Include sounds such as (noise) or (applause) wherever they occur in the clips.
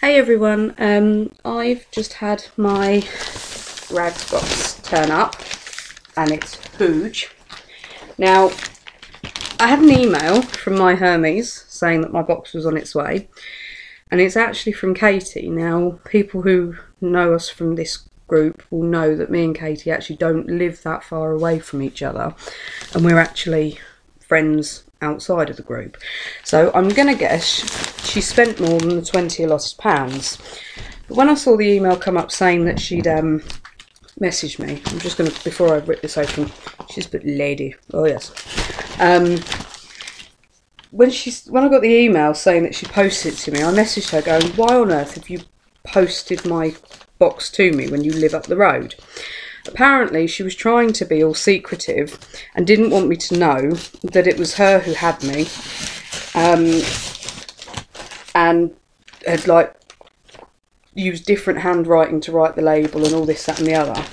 Hey everyone, um, I've just had my rags box turn up and it's huge. Now, I had an email from my Hermes saying that my box was on its way and it's actually from Katie. Now, people who know us from this group will know that me and Katie actually don't live that far away from each other and we're actually friends outside of the group. So I'm going to guess she spent more than the 20 allotted pounds. But when I saw the email come up saying that she'd um, messaged me, I'm just going to, before I rip this open, she's put lady. Oh, yes. Um, when she when I got the email saying that she posted it to me, I messaged her going, "Why on earth have you posted my box to me when you live up the road?" Apparently, she was trying to be all secretive and didn't want me to know that it was her who had me, um, and had like used different handwriting to write the label and all this, that, and the other.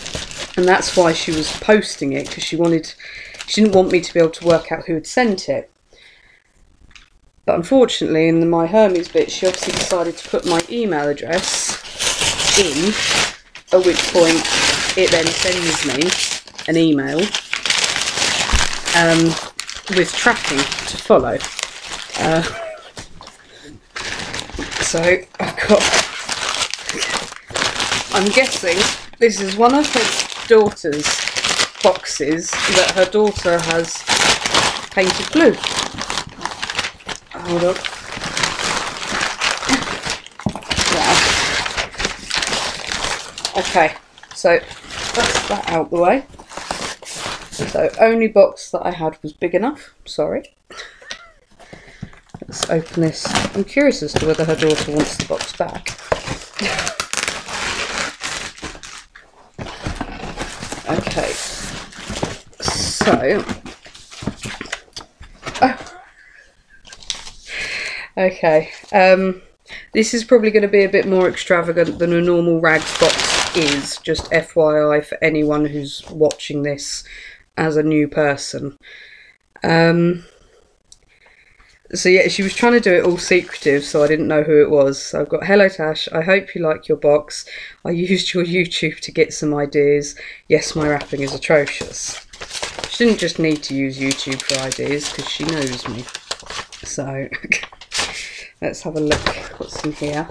And that's why she was posting it because she wanted, she didn't want me to be able to work out who had sent it. But unfortunately, in the My Hermes bit, she obviously decided to put my email address in, at which point it then sends me an email um, with tracking to follow. Uh, so I've got. I'm guessing this is one of her daughter's boxes that her daughter has painted blue. Hold up. Wow. Okay, so that's that out the way. So only box that I had was big enough. Sorry. Let's open this. I'm curious as to whether her daughter wants the box back. okay. So. Oh. Okay. Um, this is probably going to be a bit more extravagant than a normal rags box is. Just FYI for anyone who's watching this as a new person. Um, so yeah, she was trying to do it all secretive, so I didn't know who it was. So I've got Hello Tash. I hope you like your box. I (laughs) used your YouTube to get some ideas. Yes, my wrapping is atrocious. She didn't just need to use YouTube for ideas because she knows me. So (laughs) let's have a look. What's in here?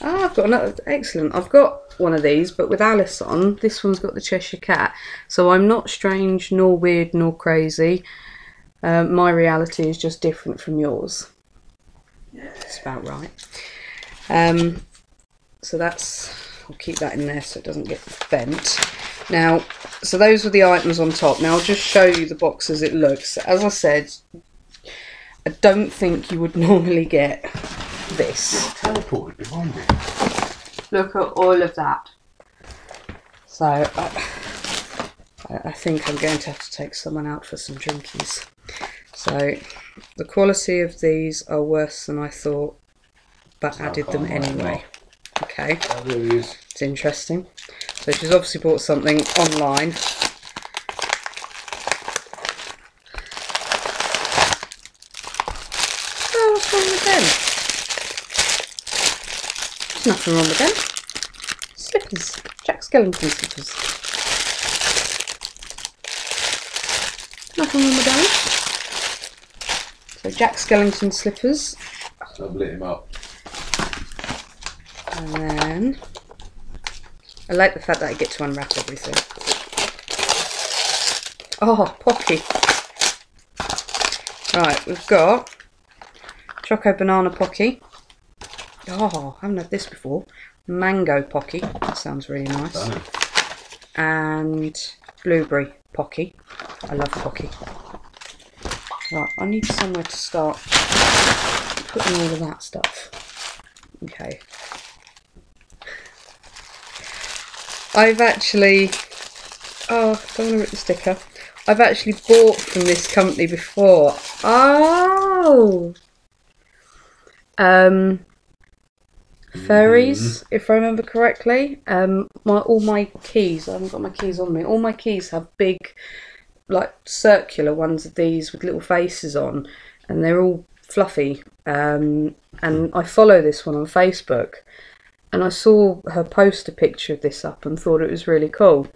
Ah, I've got another. Excellent. I've got one of these, but with Alice on. This one's got the Cheshire Cat. So I'm not strange, nor weird, nor crazy. Uh, my reality is just different from yours. That's about right. Um, so that's. I'll keep that in there so it doesn't get bent. Now, so those were the items on top. Now I'll just show you the box as it looks. As I said, I don't think you would (laughs) normally get this. Teleported behind me. Look at all of that. So I, I think I'm going to have to take someone out for some drinkies. So the quality of these are worse than I thought, but added them anyway. Okay, That really is. it's interesting. So she's obviously bought something online. Oh, what's wrong with them? There's nothing wrong with them. Slippers. Jack Skellington slippers. Nothing wrong with those. So Jack Skellington slippers. I've lit him up. And then I like the fact that I get to unwrap everything. Oh, Pocky. Right, we've got Choco Banana Pocky. Oh, I haven't had this before. Mango Pocky. That sounds really nice. And Blueberry Pocky. I love Pocky. Right, I need somewhere to start putting all of that stuff. Okay. I've actually. Oh, I don't want to rip the sticker. I've actually bought from this company before. Oh! Um, furries, if I remember correctly. Um, my all my keys. I haven't got my keys on me. All my keys have big, like circular ones of these with little faces on, and they're all Fluffy, um, and I follow this one on Facebook. And I saw her post a picture of this up and thought it was really cool.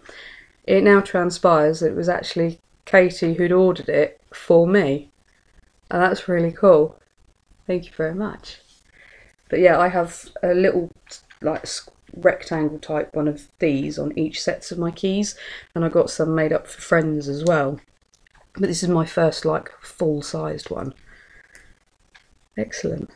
It now transpires that it was actually Katie who'd ordered it for me, and that's really cool. Thank you very much. But yeah, I have a little like rectangle type one of these on each sets of my keys, and I got some made up for friends as well. But this is my first like full sized one. Excellent.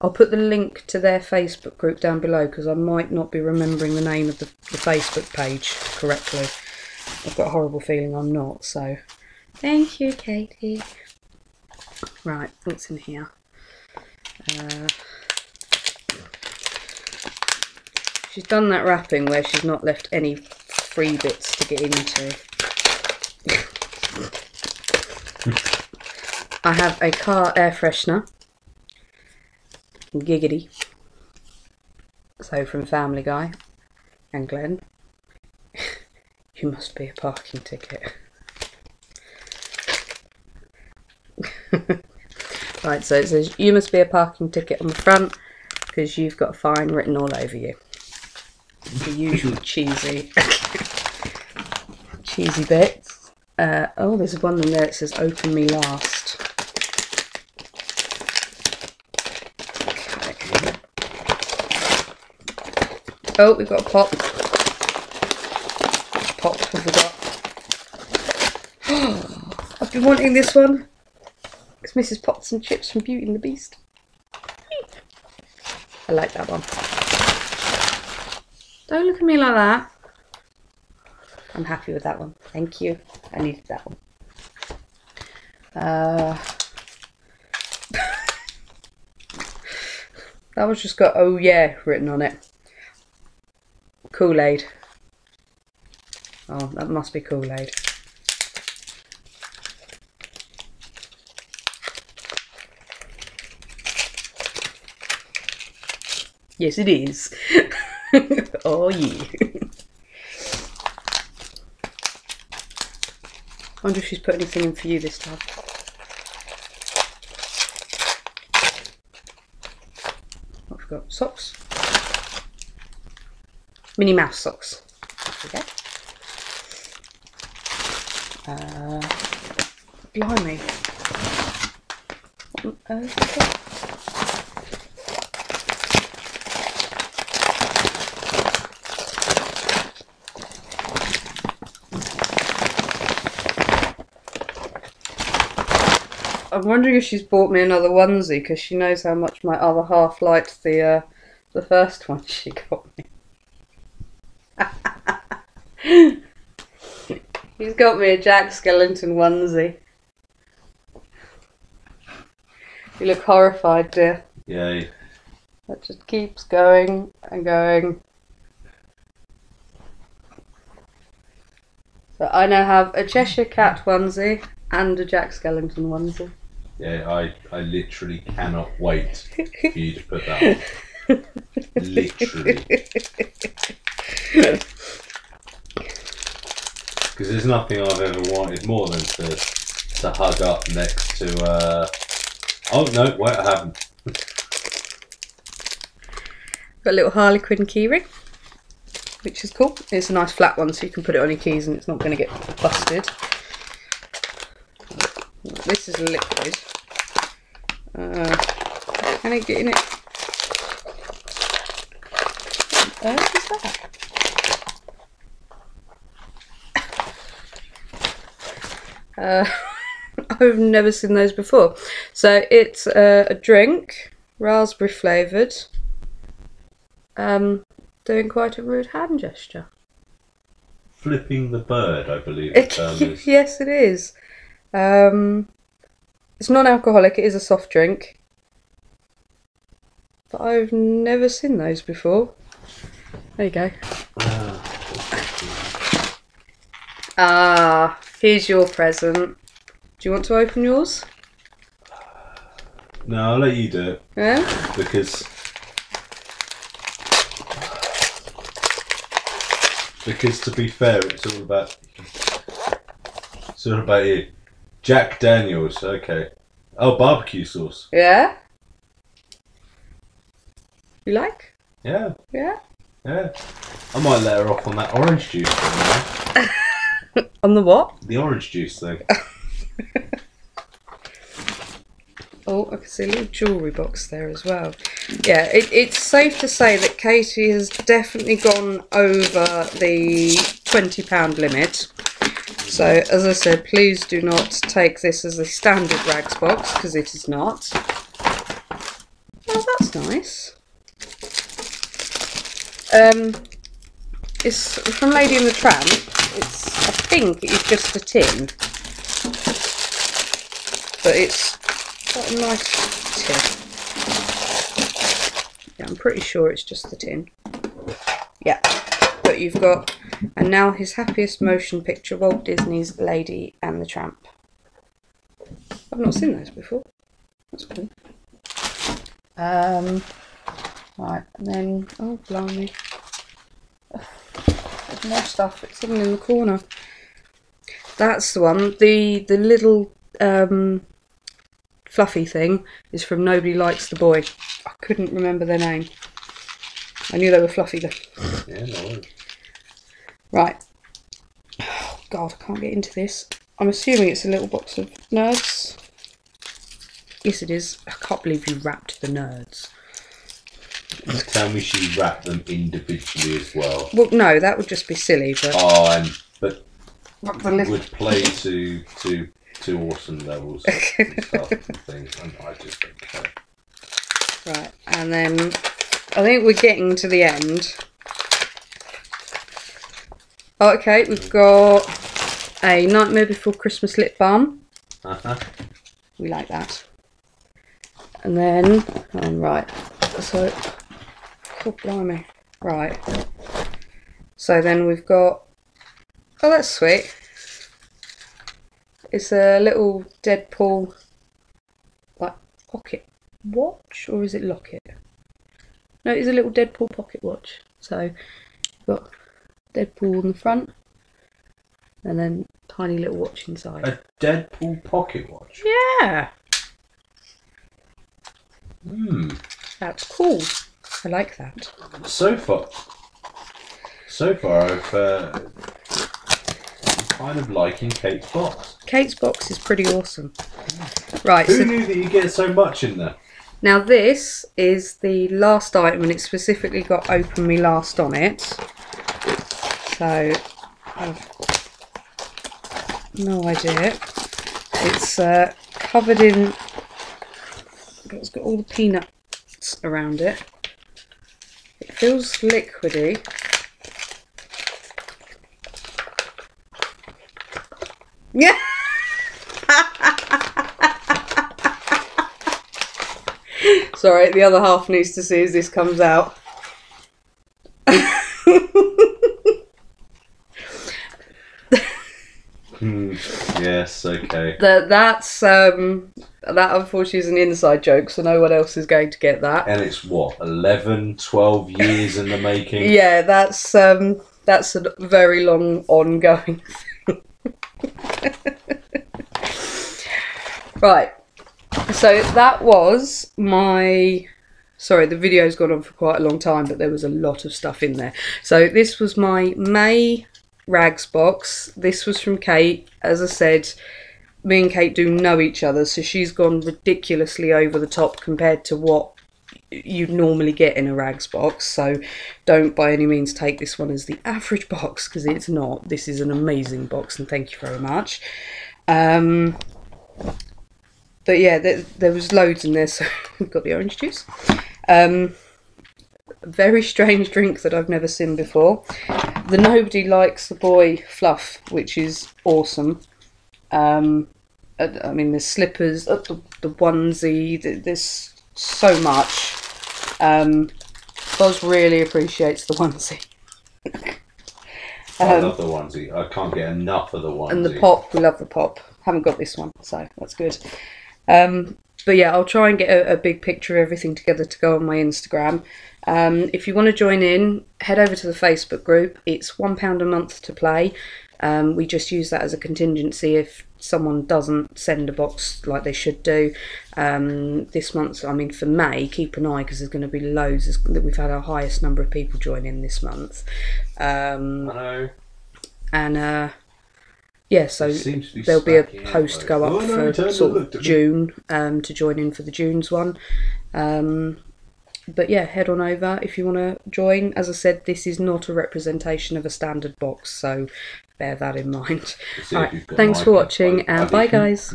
I'll put the link to their Facebook group down below because I might not be remembering the name of the, the Facebook page correctly. I've got a horrible feeling I'm not, so thank you, Katie. Right, what's in here? Uh, she's done that wrapping where she's not left any free bits to get into. I have a car air freshener. Giggity. So from Family Guy and Glenn. (laughs) you must be a parking ticket. (laughs) right, so it says you must be a parking ticket on the front because you've got a fine written all over you. The usual cheesy cheesy bits. Uh, oh, there's one in there that says open me last. Okay. Oh, we've got a pop. Pop have we got? (gasps) I've been wanting this one. It's Mrs. Potts and Chips from Beauty and the Beast. I like that one. Don't look at me like that. I'm happy with that one. Thank you. I needed that one. Uh, (laughs) that one's just got oh yeah written on it. Kool-Aid. Oh, that must be Kool-Aid. Yes, it is. (laughs) (laughs) oh yeah. wonder if she's put anything in for you this time. What have we got? Socks. Minnie Mouse socks. There we go. Uh, blimey. What on earth is that? I'm wondering if she's bought me another onesie because she knows how much my other half liked the uh, the first one (laughs) she got me. (laughs) He's got me a Jack Skellington onesie. You look horrified, dear. Yay. That just keeps going and going. So I now have a Cheshire Cat onesie and a Jack Skellington onesie. Yeah, I, I literally cannot wait for you to put that on. literally. (laughs) Because there's nothing I've ever wanted more than to, to hug up next to. Uh... Oh, no, wait, I haven't. Got a little Harlequin keyring, which is cool. It's a nice flat one, so you can put it on your keys and it's not going to get busted. This is liquid. Uh, can it get in it? What is that? Uh, (laughs) I've never seen those before. So it's uh, a drink, raspberry flavoured. Um, doing quite a rude hand gesture. Flipping the bird, I believe the term (laughs) is. yes, it is. Um, it's non-alcoholic. It is a soft drink, but I've never seen those before. There you go. Ah, here's your present. Do you want to open yours? No, I'll let you do it Yeah. because. Because to be fair, it's all about. It's all about you. Jack Daniels, okay. Oh, barbecue sauce. Yeah? You like? Yeah, Yeah? yeah. I might let her off on that orange juice thing. know? (laughs) On the what? The orange juice thing. (laughs) Oh, I can see a little jewellery box there as well. Yeah, it, it's safe to say that Katie has definitely gone over the £20 limit. So, as I said, please do not take this as a standard rags box because it is not. Oh, that's nice. Um, it's from Lady and the Tramp. It's, I think, it's just a tin, but it's quite a nice tin. Yeah, I'm pretty sure it's just the tin. Yeah, but you've got, and now his happiest motion picture, Walt Disney's Lady and the Tramp. I've not seen those before. That's cool. Um, right, and then, oh, blimey. There's more stuff. It's hidden in the corner. That's the one. The the little um, fluffy thing is from Nobody Likes the Boy. I couldn't remember their name. I knew they were fluffy though. Yeah, no. Right. Oh, God, I can't get into this. I'm assuming it's a little box of nerds. Yes, it is. I can't believe you wrapped the nerds. Tell me she wrapped them individually as well. Well, no, that would just be silly, but Oh, and but would play to to to awesome levels and (laughs) stuff and things, and I just don't care. Right, and then I think we're getting to the end. Okay, we've got a Nightmare Before Christmas lip balm. Uh-huh. We like that. And then, um, right, so, oh, blimey. Right. So then we've got, oh, that's sweet. It's a little Deadpool, like, pocket watch, or is it locket? No, it's a little Deadpool pocket watch. So, got Deadpool on the front, and then tiny little watch inside. A Deadpool pocket watch. Yeah, Hmm. that's cool. I like that. So far, so far, I've uh, I'm kind of liking Kate's box. Kate's box is pretty awesome. Right, Who so knew that you get so much in there? now this is the last item, and it's specifically got "Open Me Last" on it. So I've no idea. It's uh, covered in. It's got all the peanuts around it. It feels liquidy. Yeah. (laughs) Sorry, the other half needs to see as this comes out. Hmm. That that's um that unfortunately is an inside joke, so no one else is going to get that. And it's what 11, 12 years in the (laughs) making. Yeah, that's um that's a very long ongoing (laughs) thing. (laughs) right. So that was my sorry, the video's gone on for quite a long time, but there was a lot of stuff in there. So this was my May rags box. This was from Kate. As I said, me and Kate do know each other, so she's gone ridiculously over the top compared to what you'd normally get in a rags box. So don't by any means take this one as the (laughs) average box because it's not. This is an amazing box, and thank you very much. Um, but yeah, there, there was loads in there. So (laughs) we've got the orange juice. Um, very strange drink that I've never seen before. The Nobody Likes the Boy fluff, which is awesome. Um, I, I mean, there's slippers, uh, the, the onesie, th- there's so much. Um, Boz really appreciates the (laughs) onesie. I Um, love the onesie. I can't get enough of the onesie. and the pop, we love the pop. Haven't got this one, so that's good. Um, but yeah, I'll try and get a, a big picture of everything together to go on my Instagram. Um, if you want to join in, head over to the Facebook group. It's one pound a month to play. Um, we just use that as a contingency if someone doesn't send a box like they should do. Um, this month, I mean, for May, keep an eye because there's going to be loads. There's- We've had our highest number of people join in this month. Um, Hello. and uh, yeah, so It seems to be there'll be a post go up Oh, no, for sort of. June um, to join in for the June's one. Um, but yeah, head on over if you want to join. As I said, this is not a representation of a standard box, so bear that in (laughs) mind. Thanks for watching, and bye, guys.